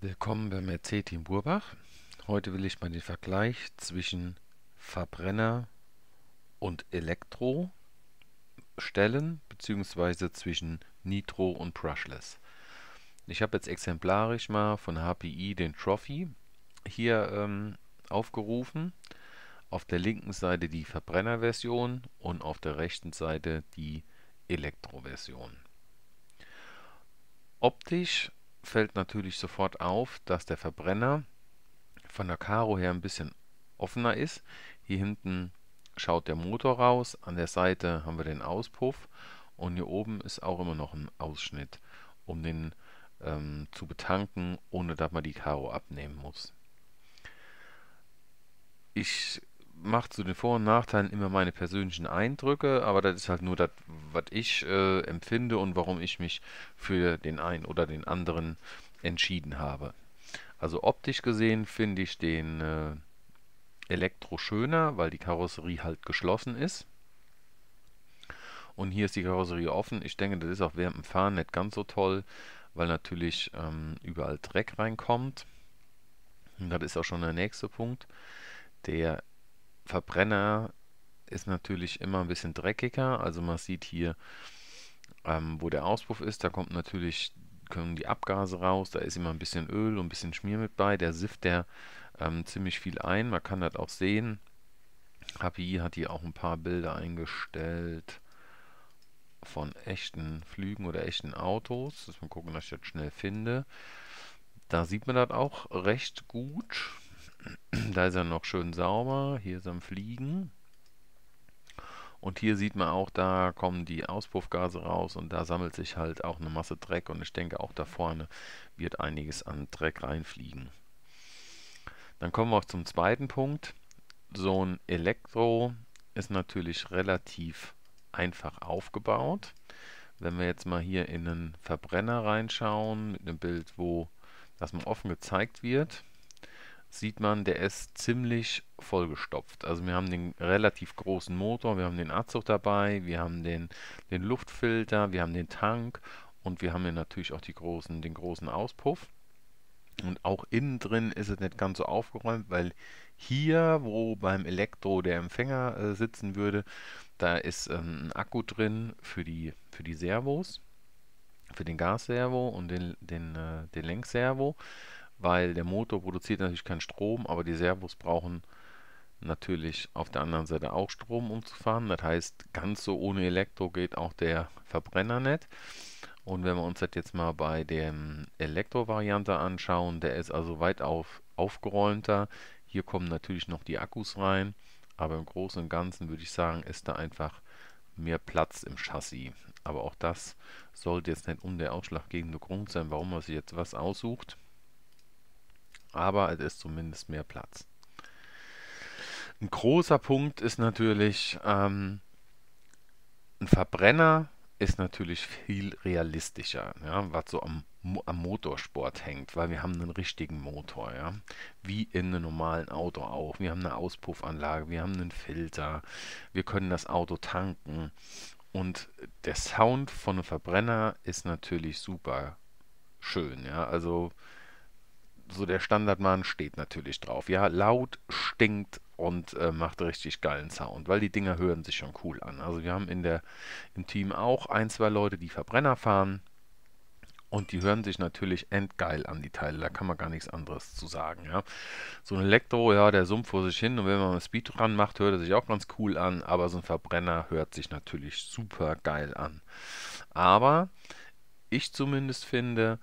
Willkommen beim RC Team Burbach. Heute will ich mal den Vergleich zwischen Verbrenner und Elektro stellen, beziehungsweise zwischen Nitro und Brushless. Ich habe jetzt exemplarisch mal von HPI den Trophy hier ähm, aufgerufen. Auf der linken Seite die Verbrennerversion und auf der rechten Seite die Elektroversion. Optisch fällt natürlich sofort auf, dass der Verbrenner von der Karo her ein bisschen offener ist. Hier hinten schaut der Motor raus, an der Seite haben wir den Auspuff und hier oben ist auch immer noch ein Ausschnitt, um den ähm, zu betanken, ohne dass man die Karo abnehmen muss. Ich mache zu den Vor- und Nachteilen immer meine persönlichen Eindrücke, aber das ist halt nur das, was ich äh, empfinde und warum ich mich für den einen oder den anderen entschieden habe. Also optisch gesehen finde ich den äh, Elektro schöner, weil die Karosserie halt geschlossen ist. Und hier ist die Karosserie offen. Ich denke, das ist auch während dem Fahren nicht ganz so toll, weil natürlich ähm, überall Dreck reinkommt. Und das ist auch schon der nächste Punkt. Der Verbrenner ist natürlich immer ein bisschen dreckiger. Also man sieht hier, ähm, wo der Auspuff ist, da kommt natürlich kommen die Abgase raus, da ist immer ein bisschen Öl und ein bisschen Schmier mit bei. Der sifft der ähm, ziemlich viel ein. Man kann das auch sehen. HPI hat hier auch ein paar Bilder eingestellt von echten Flügen oder echten Autos. Mal gucken, dass ich das schnell finde. Da sieht man das auch recht gut. Da ist er noch schön sauber. Hier ist er am Fliegen. Und hier sieht man auch, da kommen die Auspuffgase raus und da sammelt sich halt auch eine Masse Dreck. Und ich denke, auch da vorne wird einiges an Dreck reinfliegen. Dann kommen wir auch zum zweiten Punkt. So ein Elektro ist natürlich relativ einfach aufgebaut. Wenn wir jetzt mal hier in einen Verbrenner reinschauen, mit einem Bild, wo das mal offen gezeigt wird, sieht man, der ist ziemlich vollgestopft. Also wir haben den relativ großen Motor, wir haben den Abzug dabei, wir haben den, den Luftfilter, wir haben den Tank und wir haben hier natürlich auch die großen, den großen Auspuff. Und auch innen drin ist es nicht ganz so aufgeräumt, weil hier, wo beim Elektro der Empfänger äh, sitzen würde, da ist ähm, ein Akku drin für die, für die Servos, für den Gasservo und den, den, äh, den Lenkservo weil der Motor produziert natürlich keinen Strom, aber die Servos brauchen natürlich auf der anderen Seite auch Strom, um zu fahren. Das heißt, ganz so ohne Elektro geht auch der Verbrenner nicht. Und wenn wir uns das jetzt mal bei der Elektro-Variante anschauen, der ist also weitauf aufgeräumter. Hier kommen natürlich noch die Akkus rein, aber im Großen und Ganzen würde ich sagen, ist da einfach mehr Platz im Chassis. Aber auch das sollte jetzt nicht um der ausschlaggebende Grund sein, warum man sich jetzt was aussucht aber es ist zumindest mehr Platz. Ein großer Punkt ist natürlich, ähm, ein Verbrenner ist natürlich viel realistischer, ja, was so am, am, Motorsport hängt, weil wir haben einen richtigen Motor, ja, wie in einem normalen Auto auch. Wir haben eine Auspuffanlage, wir haben einen Filter, wir können das Auto tanken und der Sound von einem Verbrenner ist natürlich super schön, ja, also so der Standardmann steht natürlich drauf. Ja, laut, stinkt und äh, macht richtig geilen Sound, weil die Dinger hören sich schon cool an. Also wir haben in der, im Team auch ein, zwei Leute, die Verbrenner fahren und die hören sich natürlich endgeil an, die Teile. Da kann man gar nichts anderes zu sagen. Ja. So ein Elektro, ja, der summt vor sich hin und wenn man Speed dran macht, hört er sich auch ganz cool an, aber so ein Verbrenner hört sich natürlich super geil an. Aber ich zumindest finde,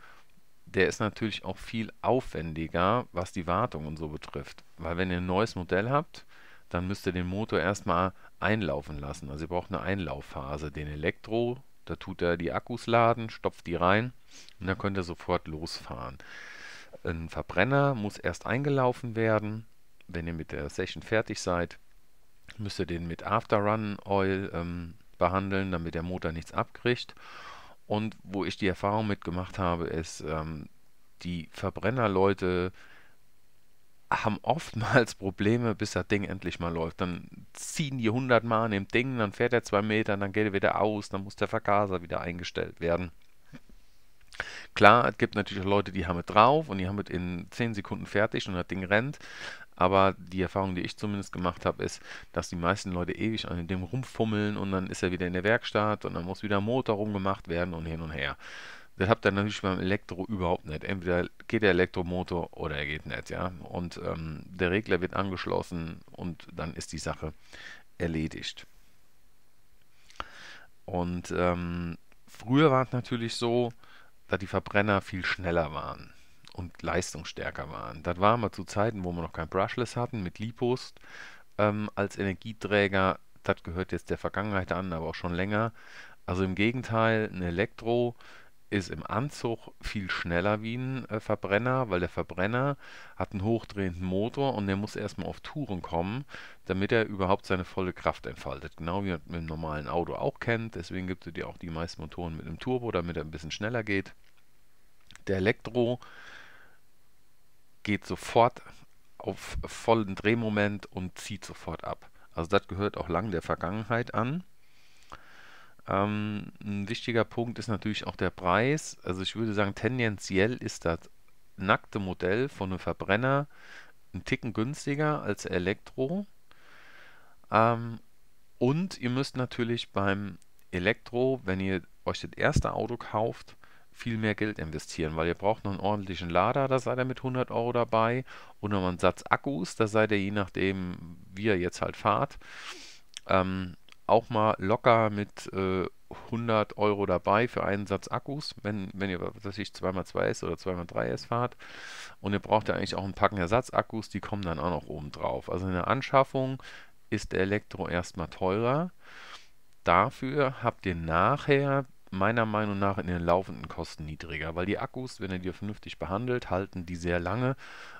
der ist natürlich auch viel aufwendiger, was die Wartung und so betrifft. Weil wenn ihr ein neues Modell habt, dann müsst ihr den Motor erstmal einlaufen lassen. Also ihr braucht eine Einlaufphase. Den Elektro, da tut er die Akkus laden, stopft die rein und dann könnt ihr sofort losfahren. Ein Verbrenner muss erst eingelaufen werden. Wenn ihr mit der Session fertig seid, müsst ihr den mit Afterrun Oil ähm, behandeln, damit der Motor nichts abkriegt. Und wo ich die Erfahrung mitgemacht habe, ist, ähm, die Verbrennerleute haben oftmals Probleme, bis das Ding endlich mal läuft. Dann ziehen die 100 Mal an dem Ding, dann fährt er zwei Meter, dann geht er wieder aus, dann muss der Vergaser wieder eingestellt werden. Klar, es gibt natürlich Leute, die haben es drauf und die haben es in 10 Sekunden fertig und das Ding rennt. Aber die Erfahrung, die ich zumindest gemacht habe, ist, dass die meisten Leute ewig an dem rumfummeln und dann ist er wieder in der Werkstatt und dann muss wieder Motor rumgemacht werden und hin und her. Das habt ihr natürlich beim Elektro überhaupt nicht. Entweder geht der Elektromotor oder er geht nicht, ja. Und ähm, der Regler wird angeschlossen und dann ist die Sache erledigt. Und ähm, früher war es natürlich so, dass die Verbrenner viel schneller waren und leistungsstärker waren. Das war mal zu Zeiten, wo wir noch kein Brushless hatten, mit Lipos ähm, als Energieträger. Das gehört jetzt der Vergangenheit an, aber auch schon länger. Also im Gegenteil, ein Elektro ist im Anzug viel schneller wie ein äh, Verbrenner, weil der Verbrenner hat einen hochdrehenden Motor und der muss erstmal auf Touren kommen, damit er überhaupt seine volle Kraft entfaltet. Genau wie man mit einem normalen Auto auch kennt. Deswegen gibt es ja auch die meisten Motoren mit einem Turbo, damit er ein bisschen schneller geht. Der Elektro geht sofort auf vollen Drehmoment und zieht sofort ab. Also das gehört auch lang der Vergangenheit an. Ähm, ein wichtiger Punkt ist natürlich auch der Preis. Also ich würde sagen, tendenziell ist das nackte Modell von einem Verbrenner ein Ticken günstiger als Elektro. Ähm, und ihr müsst natürlich beim Elektro, wenn ihr euch das erste Auto kauft, viel mehr Geld investieren, weil ihr braucht noch einen ordentlichen Lader, da seid ihr mit 100 Euro dabei und noch einen Satz Akkus, da seid ihr je nachdem, wie ihr jetzt halt fahrt, ähm, auch mal locker mit äh, 100 Euro dabei für einen Satz Akkus, wenn, wenn ihr, was weiß ich, 2x2S oder 2x3S fahrt. Und ihr braucht ja eigentlich auch ein Packen Ersatzakkus, die kommen dann auch noch oben drauf. Also in der Anschaffung ist der Elektro erstmal teurer. Dafür habt ihr nachher meiner Meinung nach in den laufenden Kosten niedriger, weil die Akkus, wenn ihr die vernünftig behandelt, halten die sehr lange.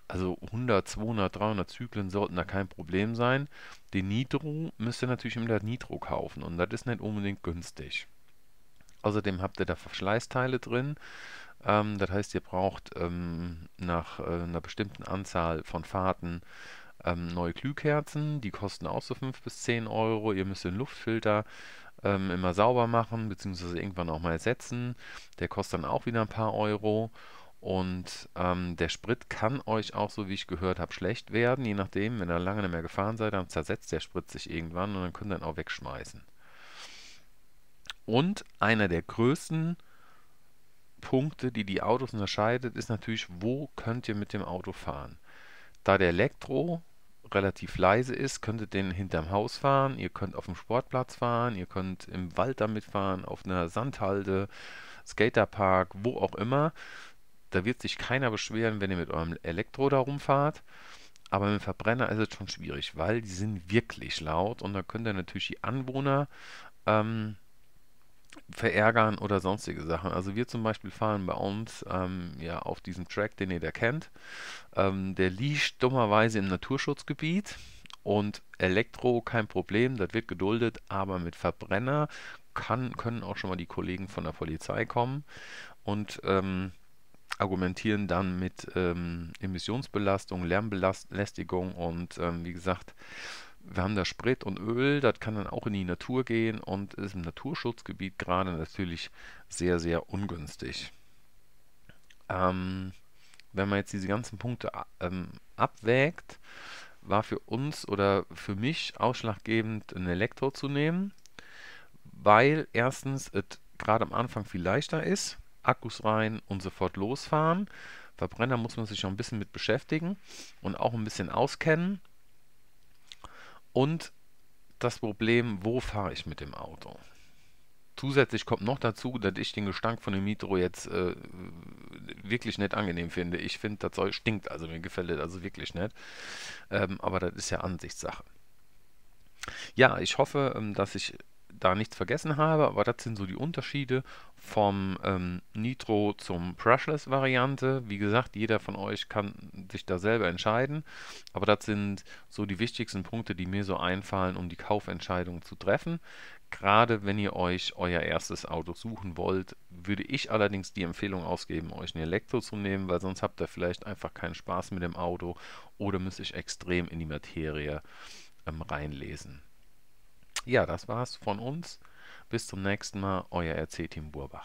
Also 100, 200, 300 Zyklen sollten da kein Problem sein. Den Nitro müsst ihr natürlich immer Nitro kaufen und das ist nicht unbedingt günstig. Außerdem habt ihr da Verschleißteile drin. Ähm, das heißt, ihr braucht ähm, nach äh, einer bestimmten Anzahl von Fahrten ähm, neue Glühkerzen. Die kosten auch so 5 bis 10 Euro. Ihr müsst den Luftfilter ähm, immer sauber machen, beziehungsweise irgendwann auch mal ersetzen. Der kostet dann auch wieder ein paar Euro. Und ähm, der Sprit kann euch auch, so wie ich gehört habe, schlecht werden. Je nachdem, wenn ihr lange nicht mehr gefahren seid, dann zersetzt der Sprit sich irgendwann und dann könnt ihr ihn auch wegschmeißen. Und einer der größten Punkte, die die Autos unterscheidet, ist natürlich, wo könnt ihr mit dem Auto fahren. Da der Elektro relativ leise ist, könnt ihr den hinterm Haus fahren, ihr könnt auf dem Sportplatz fahren, ihr könnt im Wald damit fahren, auf einer Sandhalde, Skaterpark, wo auch immer. Da wird sich keiner beschweren, wenn ihr mit eurem Elektro da rumfahrt. Aber mit dem Verbrenner ist es schon schwierig, weil die sind wirklich laut und da könnt ihr natürlich die Anwohner ähm, verärgern oder sonstige Sachen. Also wir zum Beispiel fahren bei uns ähm, ja auf diesem Track, den ihr da kennt. Ähm, der liegt dummerweise im Naturschutzgebiet und Elektro kein Problem, das wird geduldet, aber mit Verbrenner kann, können auch schon mal die Kollegen von der Polizei kommen und ähm, argumentieren dann mit ähm, Emissionsbelastung, Lärmbelästigung und ähm, wie gesagt, wir haben da Sprit und Öl, das kann dann auch in die Natur gehen und ist im Naturschutzgebiet gerade natürlich sehr, sehr ungünstig. Ähm, wenn man jetzt diese ganzen Punkte ähm, abwägt, war für uns oder für mich ausschlaggebend, ein Elektro zu nehmen, weil erstens es gerade am Anfang viel leichter ist, Akkus rein und sofort losfahren. Verbrenner muss man sich noch ein bisschen mit beschäftigen und auch ein bisschen auskennen. Und das Problem, wo fahre ich mit dem Auto? Zusätzlich kommt noch dazu, dass ich den Gestank von dem Nitro jetzt äh, wirklich nicht angenehm finde. Ich finde, das Zeug stinkt, also mir gefällt das also wirklich nicht. Ähm, aber das ist ja Ansichtssache. Ja, ich hoffe, ähm, dass ich da nichts vergessen habe, aber das sind so die Unterschiede vom ähm, Nitro zum Brushless-Variante. Wie gesagt, jeder von euch kann sich da selber entscheiden, aber das sind so die wichtigsten Punkte, die mir so einfallen, um die Kaufentscheidung zu treffen. Gerade wenn ihr euch euer erstes Auto suchen wollt, würde ich allerdings die Empfehlung ausgeben, euch ein Elektro zu nehmen, weil sonst habt ihr vielleicht einfach keinen Spaß mit dem Auto oder müsst euch extrem in die Materie ähm, reinlesen. Ja, das war's von uns. Bis zum nächsten Mal, euer RC-Team Burbach.